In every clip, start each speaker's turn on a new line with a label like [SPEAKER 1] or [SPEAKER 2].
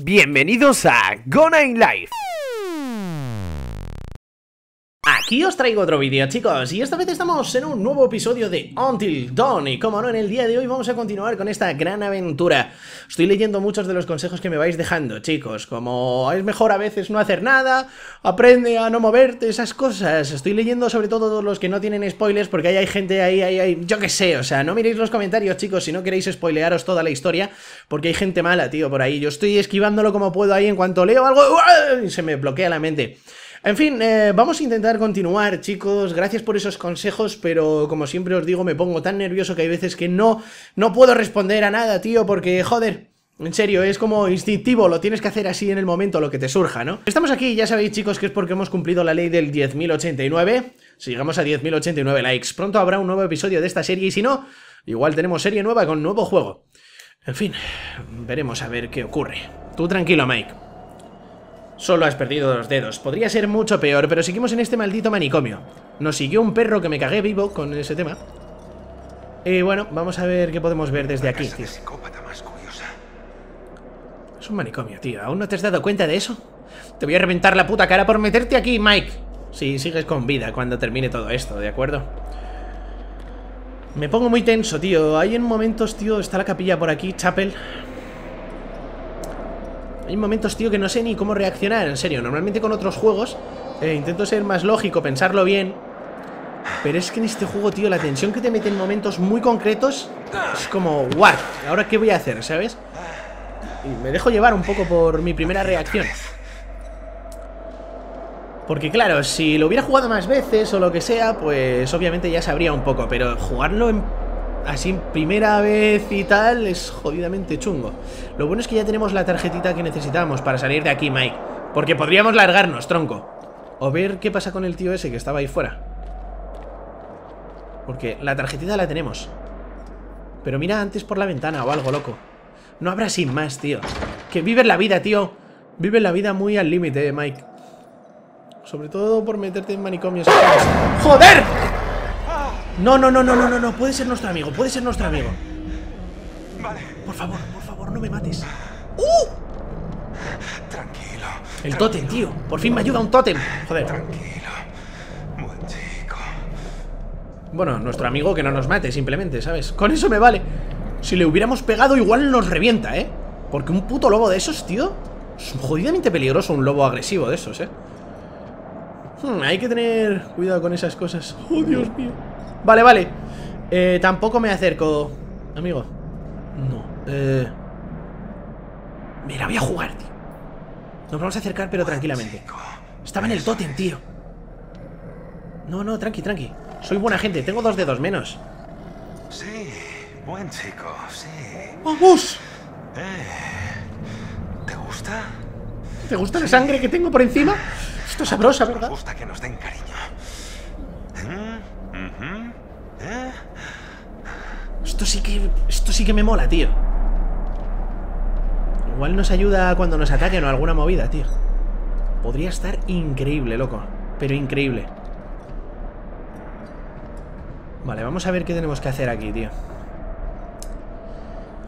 [SPEAKER 1] Bienvenidos a Gona in Life.
[SPEAKER 2] Aquí os traigo otro vídeo chicos y esta vez estamos en un nuevo episodio de Until Dawn y como no en el día de hoy vamos a continuar con esta gran aventura. Estoy leyendo muchos de los consejos que me vais dejando chicos como es mejor a veces no hacer nada, aprende a no moverte, esas cosas. Estoy leyendo sobre todo los que no tienen spoilers porque ahí hay gente ahí, ahí, ahí, yo qué sé, o sea, no miréis los comentarios chicos si no queréis spoilearos toda la historia porque hay gente mala tío por ahí. Yo estoy esquivándolo como puedo ahí en cuanto leo algo y se me bloquea la mente en fin, eh, vamos a intentar continuar, chicos. Gracias por esos consejos, pero como siempre os digo, me pongo tan nervioso que hay veces que no, no puedo responder a nada, tío, porque, joder, en serio, es como instintivo, lo tienes que hacer así en el momento, lo que te surja, ¿no? Estamos aquí, ya sabéis chicos que es porque hemos cumplido la ley del 10.089 Si llegamos a 10.089 likes, pronto habrá un nuevo episodio de esta serie Y si no, igual tenemos serie nueva con nuevo juego. En fin, veremos a ver qué ocurre. Tú tranquilo, Mike Solo has perdido los dedos. Podría ser mucho peor, pero seguimos en este maldito manicomio. Nos siguió un perro que me cagué vivo con ese tema. Y bueno, vamos a ver qué podemos ver desde aquí, tío. Es un manicomio, tío. ¿Aún no te has dado cuenta de eso? Te voy a reventar la puta cara por meterte aquí, Mike. Si sigues con vida cuando termine todo esto, ¿de acuerdo? Me pongo muy tenso, tío. Hay en momentos, tío, está la capilla por aquí, Chapel. Hay momentos, tío, que no sé ni cómo reaccionar, en serio. Normalmente con otros juegos eh, intento ser más lógico, pensarlo bien. Pero es que en este juego, tío, la tensión que te mete en momentos muy concretos es como, ¿what? ¿Ahora qué voy a hacer, sabes? Y me dejo llevar un poco por mi primera reacción. Porque claro, si lo hubiera jugado más veces o lo que sea, pues obviamente ya sabría un poco. Pero jugarlo en así primera vez y tal es jodidamente chungo. Lo bueno es que ya tenemos la tarjetita que necesitamos para salir de aquí, Mike. Porque podríamos largarnos, tronco. O ver qué pasa con el tío ese que estaba ahí fuera. Porque la tarjetita la tenemos. Pero mira antes por la ventana o algo, loco. No habrá sin más, tío. Que vive la vida, tío. Vive la vida muy al límite, Mike. Sobre todo por meterte en manicomios. ¡Joder! No, no, no, no, no, no, no. Puede ser nuestro amigo, puede ser nuestro amigo. Vale. Por favor, por favor, no me mates. ¡Uh!
[SPEAKER 3] Tranquilo.
[SPEAKER 2] El tótem, tío. Por fin me ayuda un tótem. Joder.
[SPEAKER 3] Tranquilo. Buen chico.
[SPEAKER 2] Bueno, nuestro amigo que no nos mate, simplemente, ¿sabes? Con eso me vale. Si le hubiéramos pegado, igual nos revienta, ¿eh? Porque un puto lobo de esos, tío. Es jodidamente peligroso un lobo agresivo de esos, ¿eh? Hmm, hay que tener cuidado con esas cosas. Oh, Dios mío. Vale, vale. Eh, Tampoco me acerco Amigo. No eh... Mira, voy a jugar, tío. Nos vamos a acercar, pero tranquilamente. Estaba en el tótem, tío. No, no, tranqui, tranqui. Soy buena gente, tengo dos dedos menos.
[SPEAKER 3] Sí, buen chico, sí.
[SPEAKER 2] ¡Vamos!
[SPEAKER 3] Eh, ¿Te gusta?
[SPEAKER 2] ¿Te gusta la sangre que tengo por encima? Esto es sabrosa, ¿verdad?
[SPEAKER 3] Nos gusta que nos den cariño ¿Eh?
[SPEAKER 2] Esto sí que... Esto sí que me mola, tío Igual nos ayuda cuando nos ataquen o alguna movida, tío Podría estar increíble, loco Pero increíble Vale, vamos a ver qué tenemos que hacer aquí, tío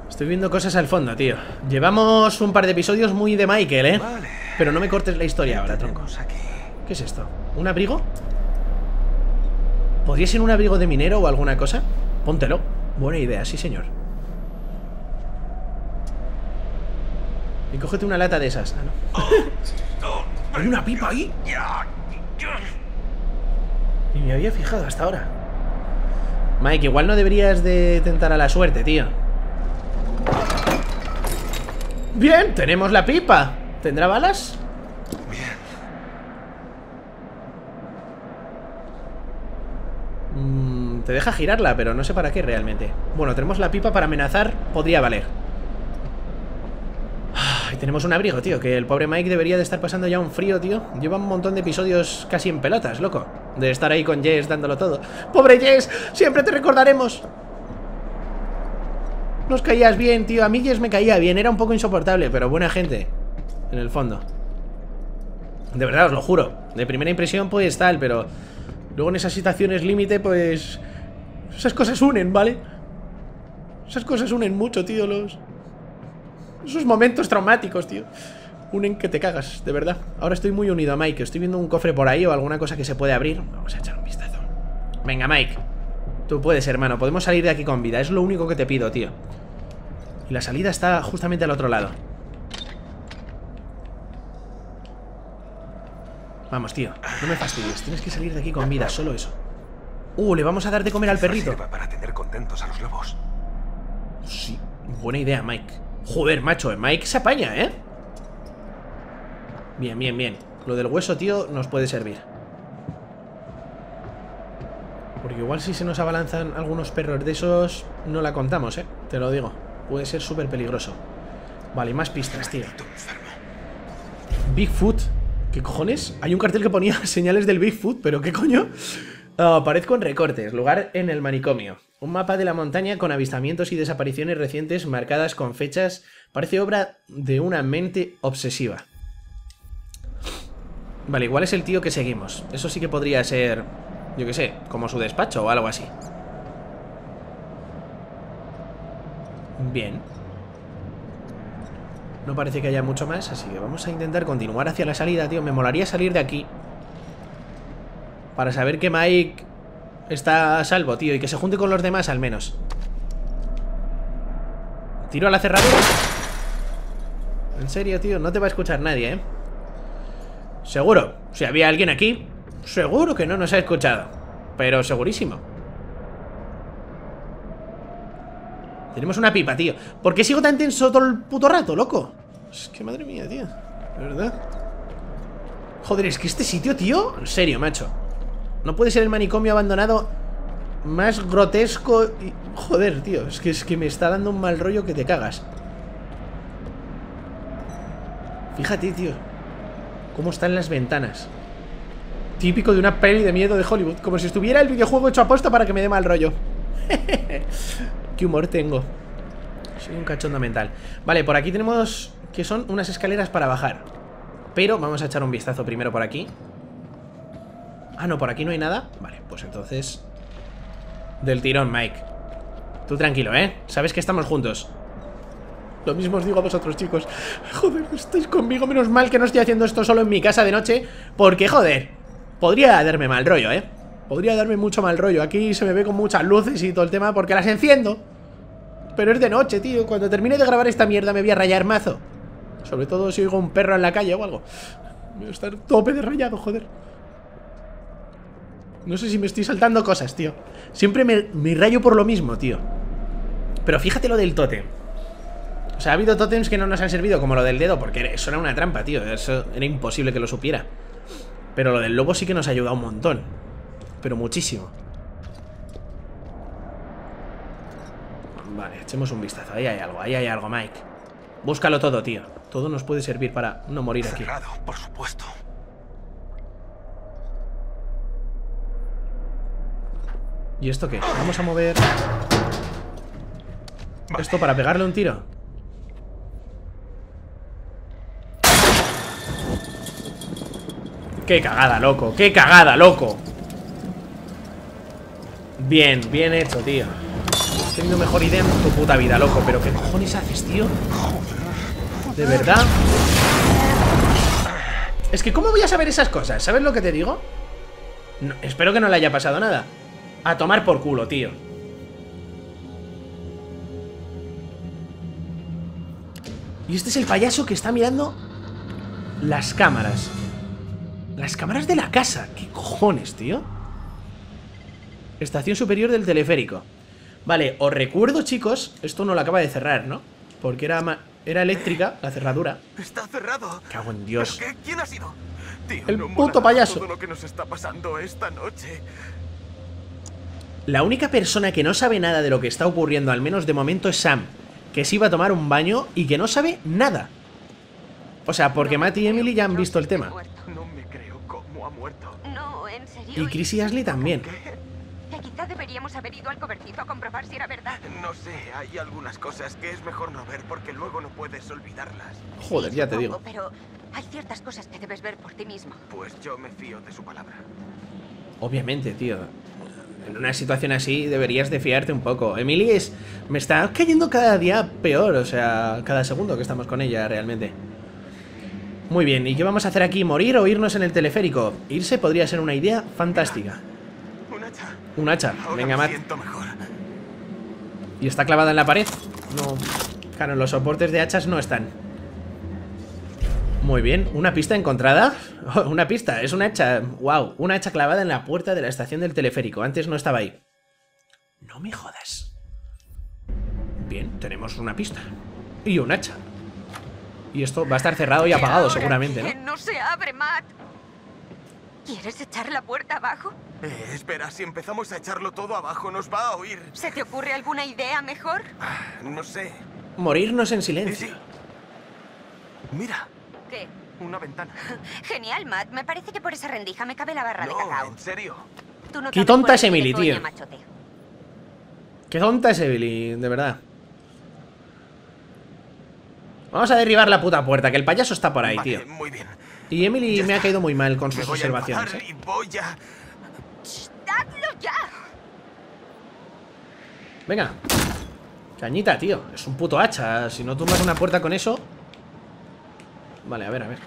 [SPEAKER 2] Estoy viendo cosas al fondo, tío Llevamos un par de episodios muy de Michael, ¿eh? Pero no me cortes la historia ahora, tronco ¿Qué es esto? ¿Un abrigo? ¿Podría ser un abrigo de minero o alguna cosa? Póntelo. Buena idea, sí señor. Y cógete una lata de esas. Ah, no. ¿Hay una pipa ahí? Ni me había fijado hasta ahora. Mike, igual no deberías de tentar a la suerte, tío. Bien, tenemos la pipa. ¿Tendrá balas? Te deja girarla, pero no sé para qué realmente. Bueno, tenemos la pipa para amenazar Podría valer. Y tenemos un abrigo, tío Que el pobre Mike debería de estar pasando ya un frío, tío. Lleva un montón de episodios casi en pelotas, loco De estar ahí con Jess dándolo todo. ¡Pobre Jess! ¡Siempre te recordaremos! Nos caías bien, tío. A mí Jess me caía bien Era un poco insoportable, pero buena gente En el fondo. De verdad, os lo juro. De primera impresión, pues tal, pero... Luego en esas situaciones límite, pues... Esas cosas unen, ¿vale? Esas cosas unen mucho, tío, los... Esos momentos traumáticos, tío. Unen que te cagas, de verdad. Ahora estoy muy unido a Mike. Estoy viendo un cofre por ahí o alguna cosa que se puede abrir. Vamos a echar un vistazo. Venga, Mike. Tú puedes, hermano. Podemos salir de aquí con vida. Es lo único que te pido, tío. Y la salida está justamente al otro lado. Vamos, tío. No me fastidies. Tienes que salir de aquí con vida. Solo eso. Uh, le vamos a dar de comer al perrito.
[SPEAKER 3] Para tener contentos a los lobos.
[SPEAKER 2] Sí, buena idea, Mike. Joder, macho, Mike se apaña, ¿eh? Bien, bien, bien. Lo del hueso, tío, nos puede servir. Porque igual si se nos abalanzan algunos perros de esos, no la contamos, ¿eh? Te lo digo. Puede ser súper peligroso. Vale, más pistas, tío. Bigfoot. ¿Qué cojones? Hay un cartel que ponía señales del Bigfoot, pero ¿qué coño? Ah, aparezco en recortes, lugar en el manicomio. Un mapa de la montaña con avistamientos y desapariciones recientes marcadas con fechas. Parece obra de una mente obsesiva. Vale, igual es el tío que seguimos. Eso sí que podría ser, yo qué sé, como su despacho o algo así. Bien. No parece que haya mucho más, así que vamos a intentar continuar hacia la salida, tío. Me molaría salir de aquí. Para saber que Mike está a salvo, tío. Y que se junte con los demás al menos. Tiro a la cerradura. En serio, tío, no te va a escuchar nadie, ¿eh? Seguro. Si había alguien aquí, seguro que no nos ha escuchado. Pero segurísimo. Tenemos una pipa, tío. ¿Por qué sigo tan tenso todo el puto rato, loco? Es que madre mía, tío. Verdad. Joder, es que este sitio, tío. En serio, macho. No puede ser el manicomio abandonado más grotesco y... Joder, tío. Es que, es que me está dando un mal rollo que te cagas. Fíjate, tío. Cómo están las ventanas. Típico de una peli de miedo de Hollywood. Como si estuviera el videojuego hecho a posta para que me dé mal rollo. Qué humor tengo. Soy un cachondo mental. Vale, por aquí tenemos que son unas escaleras para bajar. Pero vamos a echar un vistazo primero por aquí. Ah, no, por aquí no hay nada. Vale, pues entonces... Del tirón, Mike. Tú tranquilo, ¿eh? Sabes que estamos juntos. Lo mismo os digo a vosotros, chicos. Joder, estáis conmigo. Menos mal que no estoy haciendo esto solo en mi casa de noche. Porque, joder, podría darme mal rollo, ¿eh? Podría darme mucho mal rollo. Aquí se me ve con muchas luces y todo el tema porque las enciendo. Pero es de noche, tío. Cuando termine de grabar esta mierda me voy a rayar mazo. Sobre todo si oigo un perro en la calle o algo. Voy a estar tope de rayado, joder. No sé si me estoy saltando cosas, tío. Siempre me, rayo por lo mismo, tío. Pero fíjate lo del tótem. O sea, ha habido tótems que no nos han servido, como lo del dedo, porque eso era una trampa, tío. Eso era imposible que lo supiera. Pero lo del lobo sí que nos ha ayudado un montón. Pero muchísimo. Vale, echemos un vistazo. Ahí hay algo, ahí hay algo, Mike. Búscalo todo, tío. Todo nos puede servir para no morir aquí.
[SPEAKER 3] Cerrado, por supuesto.
[SPEAKER 2] ¿Y esto qué? Vamos a mover esto para pegarle un tiro. ¡Qué cagada, loco! ¡Qué cagada, loco! Bien, bien hecho, tío. Has tenido mejor idea en tu puta vida, loco. Pero ¿qué cojones haces, tío? ¿De verdad? Es que ¿cómo voy a saber esas cosas? ¿Sabes lo que te digo? No, espero que no le haya pasado nada. A tomar por culo, tío. Y este es el payaso que está mirando las cámaras. Las cámaras de la casa. ¿Qué cojones, tío? Estación superior del teleférico. Vale, os recuerdo, chicos. Esto no lo acaba de cerrar, ¿no? Porque era, era eléctrica la cerradura.
[SPEAKER 3] Está cerrado.
[SPEAKER 2] Cago en Dios.
[SPEAKER 3] ¿Quién ha sido? Tío,
[SPEAKER 2] El
[SPEAKER 3] no
[SPEAKER 2] puto payaso.
[SPEAKER 3] Todo lo que nos está pasando esta noche.
[SPEAKER 2] La única persona que no sabe nada de lo que está ocurriendo, al menos de momento, es Sam. Que se iba a tomar un baño y que no sabe nada. O sea, porque Matt y Emily ya han visto el tema.
[SPEAKER 3] No me creo cómo ha muerto.
[SPEAKER 4] No, en serio.
[SPEAKER 2] Y Chris y Ashley también.
[SPEAKER 4] Que quizá deberíamos haber ido al cobertizo a comprobar si era verdad.
[SPEAKER 3] No sé, hay algunas cosas que es mejor no ver porque luego no puedes olvidarlas.
[SPEAKER 2] Joder, ya te digo.
[SPEAKER 4] Pero hay ciertas cosas que debes ver por ti mismo.
[SPEAKER 3] Pues yo me fío de su palabra.
[SPEAKER 2] Obviamente, tío. En una situación así deberías de fiarte un poco. Emily es... Me está cayendo cada día peor, o sea, cada segundo que estamos con ella realmente. Muy bien, ¿y qué vamos a hacer aquí? ¿Morir o irnos en el teleférico? Irse podría ser una idea fantástica.
[SPEAKER 3] Un hacha.
[SPEAKER 2] Un hacha. Venga, Matt.
[SPEAKER 3] mejor.
[SPEAKER 2] ¿Y está clavada en la pared? No. Claro, los soportes de hachas no están. Muy bien, ¿una pista encontrada? Oh, una pista, es una hacha. Wow, una hacha clavada en la puerta de la estación del teleférico. Antes no estaba ahí. No me jodas. Bien, tenemos una pista. Y un hacha. Y esto va a estar cerrado y apagado
[SPEAKER 4] Ahora
[SPEAKER 2] seguramente,
[SPEAKER 4] que
[SPEAKER 2] ¿no?
[SPEAKER 4] No se abre, Matt. ¿Quieres echar la puerta abajo?
[SPEAKER 3] Eh, espera, si empezamos a echarlo todo abajo, nos va a oír.
[SPEAKER 4] ¿Se te ocurre alguna idea mejor?
[SPEAKER 3] Ah, No sé.
[SPEAKER 2] Morirnos en silencio.
[SPEAKER 3] sí. Mira,
[SPEAKER 4] ¿Qué?
[SPEAKER 3] una ventana.
[SPEAKER 4] Genial, Matt. Me parece que por esa rendija me cabe la barra de cacao.
[SPEAKER 3] en serio.
[SPEAKER 4] Tú no
[SPEAKER 2] Qué tonta es Emily, tío.
[SPEAKER 4] machote.
[SPEAKER 2] Qué tonta es Emily, de verdad. Vamos a derribar la puta puerta, que el payaso está por ahí,
[SPEAKER 3] Vale,
[SPEAKER 2] tío.
[SPEAKER 3] Muy bien.
[SPEAKER 2] Y Emily
[SPEAKER 3] Ya
[SPEAKER 2] me ha caído muy mal con sus observaciones, ¿eh?
[SPEAKER 3] y voy a...
[SPEAKER 4] ¡Dadlo ya!
[SPEAKER 2] Venga. Cañita, tío. Es un puto hacha. Si no tumbas una puerta con eso... Vale, a ver, a ver.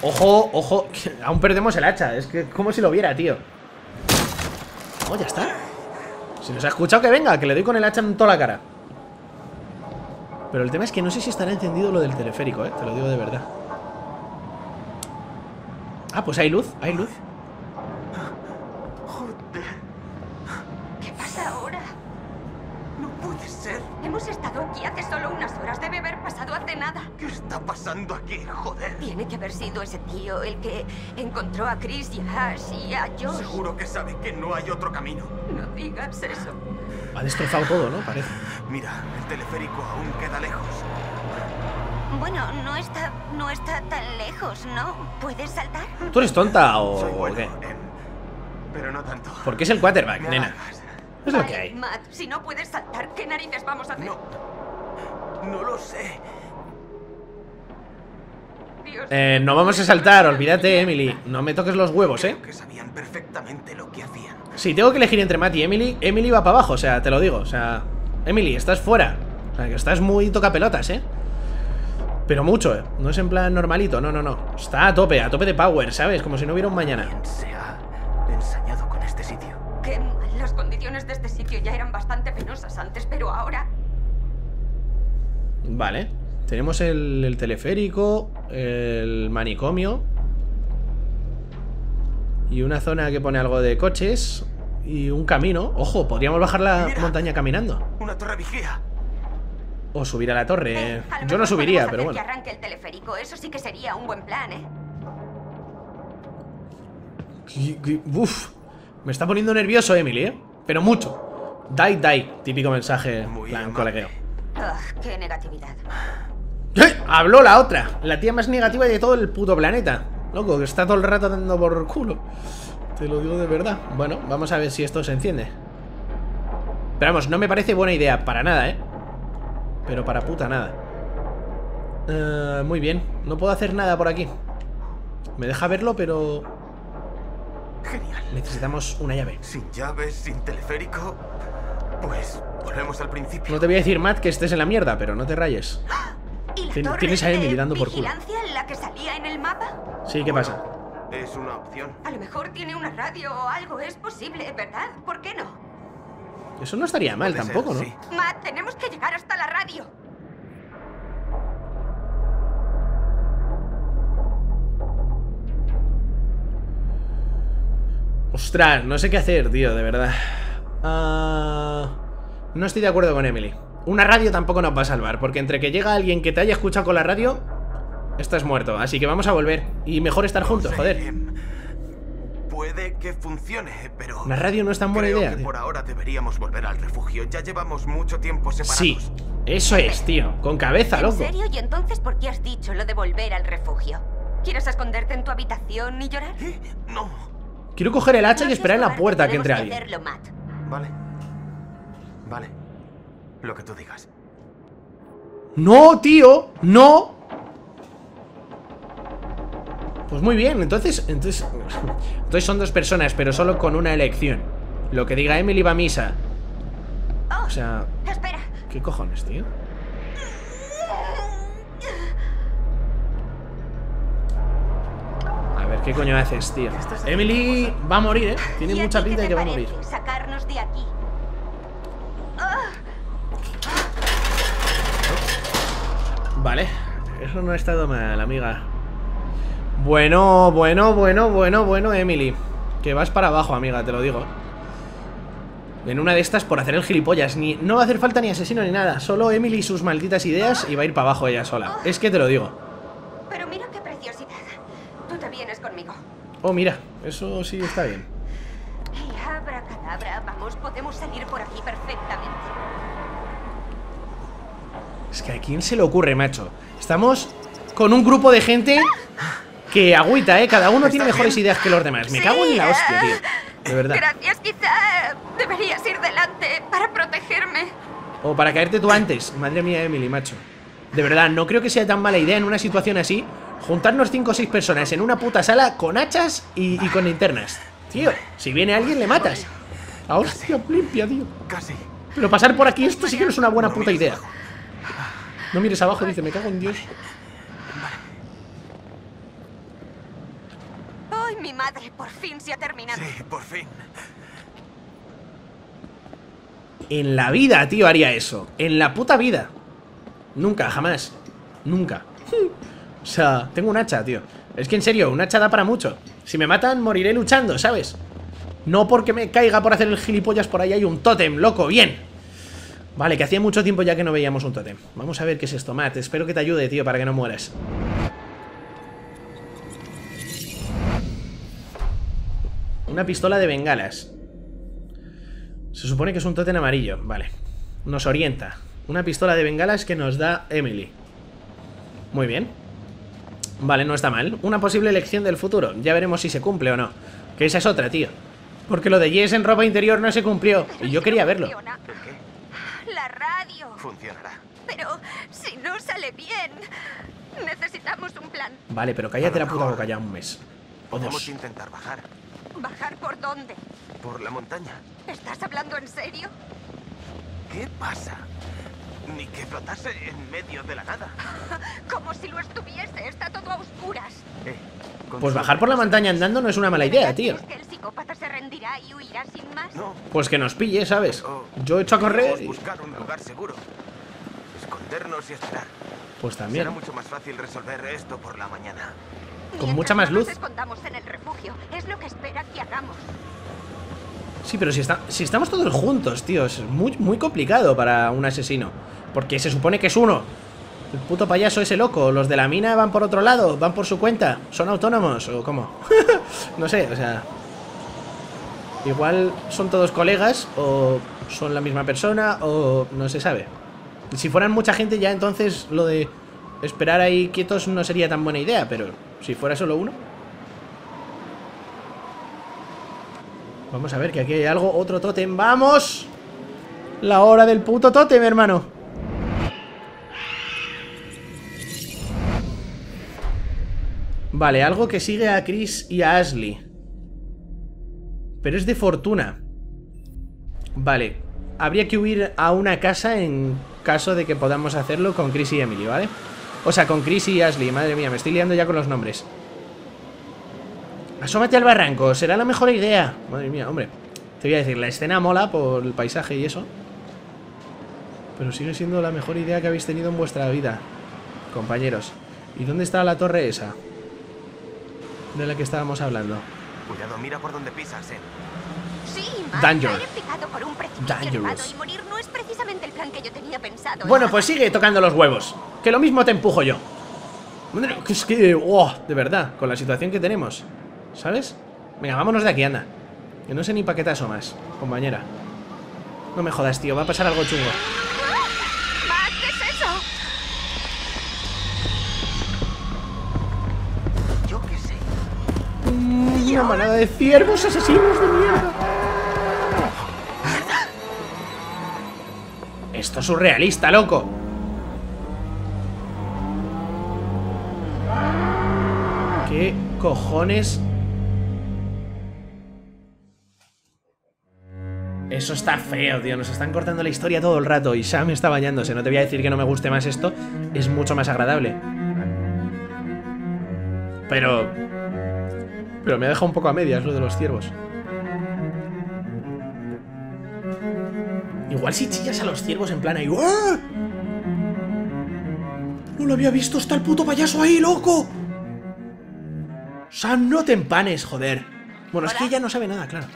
[SPEAKER 2] Ojo, ojo. Aún perdemos el hacha. Es que como si lo viera, tío. Oh, ya está. Si nos ha escuchado que venga, que le doy con el hacha en toda la cara. Pero el tema es que no sé si estará encendido lo del teleférico, eh. Te lo digo de verdad. Ah, pues hay luz, hay luz.
[SPEAKER 3] Joder,
[SPEAKER 4] ¿Qué pasa ahora?
[SPEAKER 3] no puede ser.
[SPEAKER 4] Hemos estado aquí hace solo unas horas. Debe haber pasado hace nada.
[SPEAKER 3] ¿Qué está pasando aquí? Joder.
[SPEAKER 4] Tiene que haber sido ese tío el que encontró a Chris y a Ash y a Josh.
[SPEAKER 3] Seguro que sabe que no hay otro camino.
[SPEAKER 4] No digas eso.
[SPEAKER 2] Ha destrozado todo, ¿no? Parece.
[SPEAKER 3] Mira, el teleférico aún queda lejos.
[SPEAKER 4] Bueno, no está, no está tan lejos, ¿no? ¿Puedes saltar?
[SPEAKER 2] ¿Tú eres tonta o,
[SPEAKER 3] Soy
[SPEAKER 2] o
[SPEAKER 3] bueno,
[SPEAKER 2] qué?
[SPEAKER 3] em, pero no tanto.
[SPEAKER 2] Porque es el quarterback, nena.
[SPEAKER 3] halagas.
[SPEAKER 2] Es lo
[SPEAKER 4] Vale,
[SPEAKER 2] que hay.
[SPEAKER 4] Matt, si no puedes saltar, ¿qué narices vamos a hacer?
[SPEAKER 3] No. No lo sé.
[SPEAKER 4] Dios
[SPEAKER 2] Eh, no vamos a saltar, olvídate, Emily. No me toques los huevos, ¿eh?
[SPEAKER 3] Que sabían perfectamente lo que hacían.
[SPEAKER 2] Si tengo que elegir entre Matt y Emily, Emily va para abajo, o sea, te lo digo. O sea, Emily, estás fuera. O sea, que estás muy toca pelotas, ¿eh? Pero mucho, ¿eh? No es en plan normalito, no, no, no. Está a tope, a tope de power, ¿sabes? Como si no hubiera un mañana.
[SPEAKER 3] ¿Quién se
[SPEAKER 4] ya eran bastante penosas antes, pero ahora...
[SPEAKER 2] Vale. Tenemos el, el teleférico, el manicomio. Y una zona que pone algo de coches. Y un camino. Ojo, podríamos bajar la
[SPEAKER 3] Mira.
[SPEAKER 2] montaña caminando.
[SPEAKER 3] Una torre vigía.
[SPEAKER 2] O subir a la torre.
[SPEAKER 4] Eh, a
[SPEAKER 2] Yo no subiría, pero bueno.
[SPEAKER 4] que arranque el teleférico. Eso sí que sería un buen plan, ¿eh?
[SPEAKER 2] Uf, me está poniendo nervioso Emily, ¿eh? Pero mucho. Die, die. Típico mensaje,
[SPEAKER 3] Muy
[SPEAKER 2] plan
[SPEAKER 3] amable.
[SPEAKER 2] colegueo.
[SPEAKER 4] Ugh, qué negatividad.
[SPEAKER 2] ¡Eh! Habló la otra. La tía más negativa de todo el puto planeta. Loco, que está todo el rato dando por culo. Te lo digo de verdad. Bueno, vamos a ver si esto se enciende. Pero vamos, no me parece buena idea para nada, ¿eh? Pero para puta nada. Eh, muy bien. No puedo hacer nada por aquí. Me deja verlo, pero
[SPEAKER 3] Genial.
[SPEAKER 2] necesitamos una llave.
[SPEAKER 3] Sin llaves, sin teleférico. Pues volvemos al principio.
[SPEAKER 2] No te voy a decir, Matt, que estés en la mierda, pero no te rayes.
[SPEAKER 4] ¿Y la
[SPEAKER 2] Tien-
[SPEAKER 4] torre
[SPEAKER 2] tienes a Emily dando por culo.
[SPEAKER 4] la que salía en el mapa?
[SPEAKER 2] Sí, ¿qué pasa?
[SPEAKER 3] Es una opción.
[SPEAKER 4] A lo mejor tiene una radio o algo. Es posible, ¿verdad? ¿Por qué no?
[SPEAKER 2] Eso no estaría mal
[SPEAKER 3] Puede ser,
[SPEAKER 2] tampoco, ¿no?
[SPEAKER 3] sí.
[SPEAKER 4] Matt, tenemos que llegar hasta la radio.
[SPEAKER 2] Ostras, no sé qué hacer, tío, de verdad. Ah, no estoy de acuerdo con Emily. Una radio tampoco nos va a salvar, porque entre que llega alguien que te haya escuchado con la radio, estás muerto. Así que vamos a volver. Y mejor estar juntos, joder.
[SPEAKER 3] Puede que funcione, pero.
[SPEAKER 2] La radio no es tan buena
[SPEAKER 3] creo
[SPEAKER 2] idea.
[SPEAKER 3] que por ahora deberíamos volver al refugio. Ya llevamos mucho tiempo separados.
[SPEAKER 2] Sí, eso es, tío. Con cabeza,
[SPEAKER 4] ¿En
[SPEAKER 2] loco.
[SPEAKER 4] serio? ¿Y entonces por qué has dicho lo de volver al refugio? ¿Quieres esconderte en tu habitación y llorar?
[SPEAKER 3] ¿Qué? No.
[SPEAKER 2] Quiero coger el hacha
[SPEAKER 4] No
[SPEAKER 2] y esperar en la puerta que entre alguien.
[SPEAKER 4] hacerlo, Matt.
[SPEAKER 3] Vale. Vale. Lo que tú digas.
[SPEAKER 2] No, tío, no. Pues muy bien, entonces, entonces, entonces son dos personas, pero solo con una elección. Lo que diga Emily va a misa.
[SPEAKER 4] Oh,
[SPEAKER 2] O sea,
[SPEAKER 4] espera.
[SPEAKER 2] ¿qué cojones, tío? A ver, ¿qué coño haces, tío? Emily va a morir, ¿eh? Tiene
[SPEAKER 4] ¿Y a
[SPEAKER 2] mucha pinta de que va a
[SPEAKER 4] parece
[SPEAKER 2] morir.
[SPEAKER 4] De aquí.
[SPEAKER 2] Vale, eso no ha estado mal, amiga. Bueno, bueno, bueno, bueno, bueno, Emily. Que vas para abajo, amiga, te lo digo. En una de estas por hacer el gilipollas. Ni, no va a hacer falta ni asesino ni nada. Solo Emily y sus malditas ideas y va a ir para abajo ella sola. Es que te lo digo.
[SPEAKER 4] Pero mira qué preciosidad. Tú te vienes conmigo.
[SPEAKER 2] Oh, mira, eso sí está bien. Que a quién se le ocurre, macho. Estamos con un grupo de gente que agüita, ¿eh? Cada uno tiene mejores ideas que los demás. Me cago en la hostia, tío. De verdad.
[SPEAKER 4] Gracias, quizá deberías ir delante para protegerme.
[SPEAKER 2] O para caerte tú antes. Madre mía, Emily, macho. De verdad, no creo que sea tan mala idea en una situación así juntarnos cinco o seis personas en una puta sala con hachas y, y con linternas. Tío, si viene alguien le matas. A hostia limpia, tío.
[SPEAKER 3] Casi.
[SPEAKER 2] Pero pasar por aquí, esto sí que no es una buena puta idea. No mires abajo, dice, me cago en Dios.
[SPEAKER 4] ¡Ay, mi madre! Por fin se ha terminado.
[SPEAKER 3] Sí, por fin.
[SPEAKER 2] En la vida, tío, haría eso. En la puta vida. Nunca, jamás. Nunca. O sea, tengo un hacha, tío. Es que en serio, un hacha da para mucho. Si me matan, moriré luchando, ¿sabes? No porque me caiga por hacer el gilipollas por ahí hay un tótem, loco, bien. Vale, que hacía mucho tiempo ya que no veíamos un tótem. Vamos a ver qué es esto, Matt. Espero que te ayude, tío, para que no mueras. Una pistola de bengalas. Se supone que es un tótem amarillo, vale. Nos orienta. Una pistola de bengalas que nos da Emily. Muy bien. Vale, no está mal. Una posible elección del futuro. Ya veremos si se cumple o no. Que esa es otra, tío. Porque lo de Jess en ropa interior no se cumplió. Y yo quería verlo.
[SPEAKER 4] Funciona.
[SPEAKER 3] ¿El qué?
[SPEAKER 4] La radio.
[SPEAKER 3] Funcionará.
[SPEAKER 4] Pero si no sale bien, necesitamos un plan.
[SPEAKER 2] Vale, pero cállate la puta boca ya un mes. O
[SPEAKER 3] Podemos
[SPEAKER 2] dos.
[SPEAKER 3] intentar bajar.
[SPEAKER 4] ¿Bajar por dónde?
[SPEAKER 3] Por la montaña.
[SPEAKER 4] ¿Estás hablando en serio?
[SPEAKER 3] ¿Qué pasa? Ni que flotase en medio de la nada.
[SPEAKER 4] Como si lo estuviese. Está todo a oscuras.
[SPEAKER 3] Eh,
[SPEAKER 2] Pues bajar por la montaña andando no es una mala idea, tío.
[SPEAKER 4] ¿Crees que el psicópata se rendirá y huirá sin más?
[SPEAKER 3] No.
[SPEAKER 2] Pues que nos pille, ¿sabes?
[SPEAKER 3] pero
[SPEAKER 2] Yo he hecho a correr y...
[SPEAKER 3] buscar un lugar seguro. Escondernos y esperar.
[SPEAKER 2] Pues también.
[SPEAKER 3] Será mucho más fácil resolver esto por la mañana.
[SPEAKER 2] Con
[SPEAKER 4] Mientras
[SPEAKER 2] mucha más luz.
[SPEAKER 4] Nos escondamos en el refugio. Es lo que espera que hagamos.
[SPEAKER 2] Sí, pero si, está, si estamos todos juntos, tío, es muy, muy complicado para un asesino. Porque se supone que es uno. El puto payaso ese loco. Los de la mina van por otro lado, van por su cuenta. ¿Son autónomos o cómo? no sé, o sea... Igual son todos colegas o son la misma persona o no se sabe. Si fueran mucha gente ya entonces lo de esperar ahí quietos no sería tan buena idea, pero si fuera solo uno... Vamos a ver que aquí hay algo, otro tótem. ¡Vamos! La hora del puto tótem, hermano. Vale, algo que sigue a Chris y a Ashley. Pero es de fortuna. Vale, habría que huir a una casa en caso de que podamos hacerlo con Chris y Emily, ¿vale? O sea, con Chris y Ashley, madre mía, me estoy liando ya con los nombres. Asómate al barranco, será la mejor idea. Madre mía, hombre. Te voy a decir, la escena mola por el paisaje y eso. Pero sigue siendo la mejor idea que habéis tenido en vuestra vida, compañeros. ¿Y dónde está la torre esa? De la que estábamos hablando.
[SPEAKER 3] Cuidado, mira por dónde pisas, eh.
[SPEAKER 4] Sí, más
[SPEAKER 2] Danger.
[SPEAKER 4] por un
[SPEAKER 2] Dangerous.
[SPEAKER 4] y morir no es precisamente el plan que yo tenía pensado.
[SPEAKER 2] Bueno, pues sigue tocando los huevos. Que lo mismo te empujo yo. Es que, oh, de verdad, con la situación que tenemos. ¿Sabes? Venga, vámonos de aquí, anda. Que no sé ni pa' qué te asomas, compañera. No me jodas, tío, va a pasar algo chungo.
[SPEAKER 4] ¿qué es eso?
[SPEAKER 3] Yo qué sé.
[SPEAKER 2] Una manada de ciervos asesinos de mierda. Esto es surrealista, loco. ¿Qué cojones? Eso está feo, tío. Nos están cortando la historia todo el rato y Sam está bañándose. No te voy a decir que no me guste más esto. Es mucho más agradable. Pero... Pero me ha dejado un poco a medias lo de los ciervos. Igual si chillas a los ciervos en plan ahí... ¡Ah! No lo había visto, está el puto payaso ahí, loco. Sam, no te empanes, joder. Bueno, es que ella no sabe nada, claro.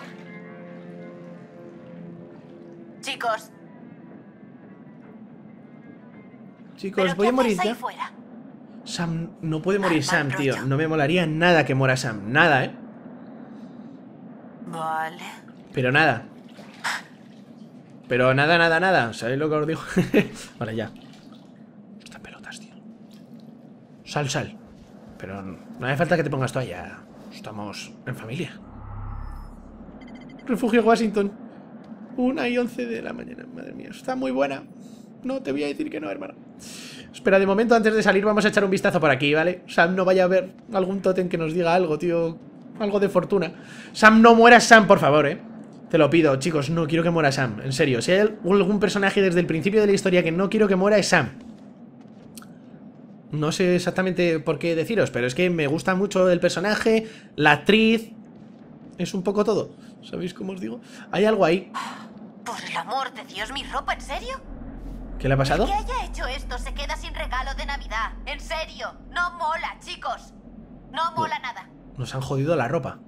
[SPEAKER 4] Chicos,
[SPEAKER 2] Chicos,
[SPEAKER 4] ¿pero
[SPEAKER 2] voy a morir ya.
[SPEAKER 4] fuera?
[SPEAKER 2] Sam, no puede morir
[SPEAKER 4] Mal
[SPEAKER 2] Sam, tío. No me molaría nada que muera Sam. Nada, ¿eh?
[SPEAKER 4] Vale.
[SPEAKER 2] Pero nada. Pero nada, nada, nada. ¿Sabéis lo que os digo? vale, ya. Estas pelotas, tío. Sal, sal. Pero no hace falta que te pongas toalla. Estamos en familia. Refugio Washington. Una y once de la mañana. Madre mía, está muy buena. No te voy a decir que no, hermano. Espera, de momento, antes de salir, vamos a echar un vistazo por aquí, ¿vale? Sam, no vaya a ver algún tótem que nos diga algo, tío. Algo de fortuna. Sam, no mueras, Sam, por favor, ¿eh? Te lo pido, chicos, no quiero que muera Sam. En serio, si hay algún personaje desde el principio de la historia que no quiero que muera es Sam. No sé exactamente por qué deciros, pero es que me gusta mucho el personaje, la actriz... Es un poco todo. ¿Sabéis cómo os digo? Hay algo ahí.
[SPEAKER 4] Por el amor de Dios, ¿mi ropa en serio?
[SPEAKER 2] ¿Qué le ha pasado?
[SPEAKER 4] Que haya hecho esto se queda sin regalo de Navidad. En serio, no mola, chicos. No mola nada.
[SPEAKER 2] Nos han jodido la ropa.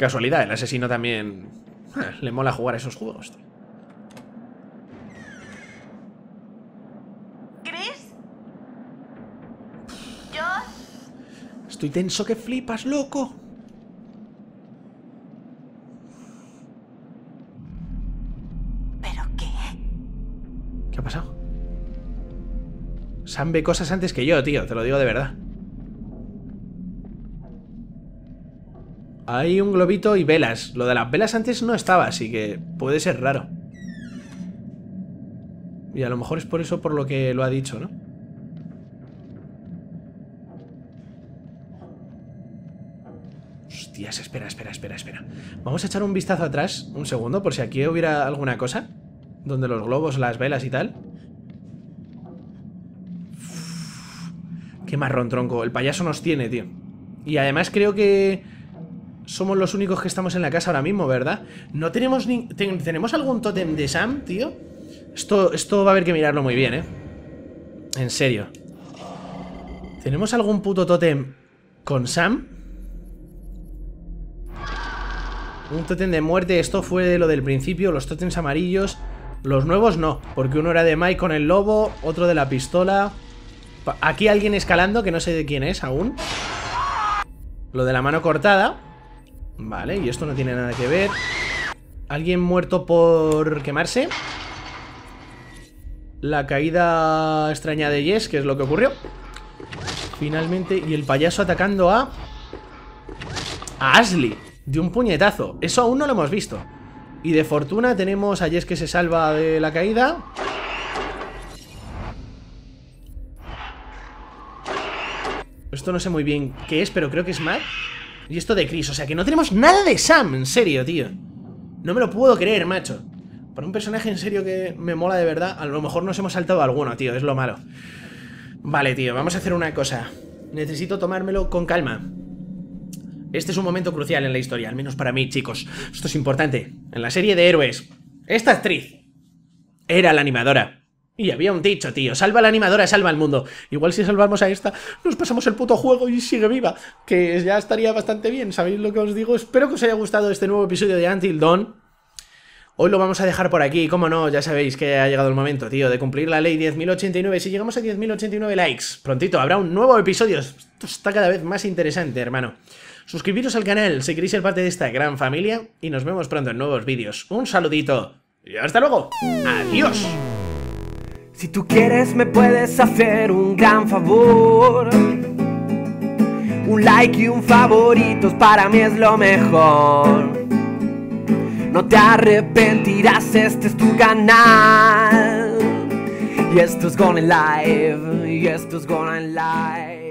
[SPEAKER 2] Qué casualidad, el asesino también le mola jugar a esos juegos. tío.
[SPEAKER 4] ¿Chris? ¿Josh?
[SPEAKER 2] Estoy tenso que flipas, loco.
[SPEAKER 4] ¿Pero qué?
[SPEAKER 2] ¿Qué ha pasado? Sam ve cosas antes que yo, tío, te lo digo de verdad. Hay un globito y velas. Lo de las velas antes no estaba, así que puede ser raro. Y a lo mejor es por eso por lo que lo ha dicho, ¿no? Hostias, espera, espera, espera, espera. Vamos a echar un vistazo atrás, un segundo, por si aquí hubiera alguna cosa. Donde los globos, las velas y tal. Qué marrón, tronco. El payaso nos tiene, tío. Y además creo que somos los únicos que estamos en la casa ahora mismo, ¿verdad? No tenemos ni... ten- ¿Tenemos algún tótem de Sam, tío? Esto, esto va a haber que mirarlo muy bien, ¿eh? En serio. ¿Tenemos algún puto tótem con Sam? Un tótem de muerte, esto fue lo del principio, los tótems amarillos. Los nuevos no, porque uno era de Mike con el lobo, otro de la pistola. Aquí alguien escalando, que no sé de quién es aún. Lo de la mano cortada. Vale, y esto no tiene nada que ver. Alguien muerto por quemarse. La caída extraña de Jess, que es lo que ocurrió. Finalmente, y el payaso atacando a... A Ashley, de un puñetazo. Eso aún no lo hemos visto. Y de fortuna tenemos a Jess que se salva de la caída. Esto no sé muy bien qué es, pero creo que es Matt. Y esto de Chris, o sea que no tenemos nada de Sam, en serio, tío. No me lo puedo creer, macho. Para un personaje en serio que me mola de verdad, a lo mejor nos hemos saltado alguno, tío, es lo malo. Vale, tío, vamos a hacer una cosa. Necesito tomármelo con calma. Este es un momento crucial en la historia, al menos para mí, chicos. Esto es importante. En la serie de héroes, esta actriz era la animadora. Y había un dicho, tío, salva a la animadora, salva al mundo. Igual si salvamos a esta, nos pasamos el puto juego y sigue viva. Que ya estaría bastante bien, ¿sabéis lo que os digo? Espero que os haya gustado este nuevo episodio de Until Dawn. Hoy lo vamos a dejar por aquí, como no, ya sabéis que ha llegado el momento, tío, de cumplir la ley 10.089. Si llegamos a 10.089 likes, prontito habrá un nuevo episodio. Esto está cada vez más interesante, hermano. Suscribiros al canal si queréis ser parte de esta gran familia y nos vemos pronto en nuevos vídeos. Un saludito y hasta luego. Adiós.
[SPEAKER 1] Si tú quieres me puedes hacer un gran favor. Un like y un favoritos para mí es lo mejor. No te arrepentirás, este es tu canal. Y esto es Gone Live, y esto es Gone Live.